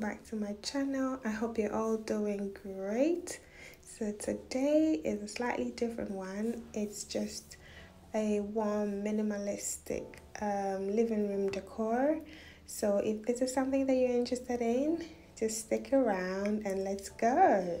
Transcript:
back to my channel. I hope you're all doing great. So today is a slightly different one. It's just a warm minimalistic um, living room decor. So if this is something that you're interested in just stick around and let's go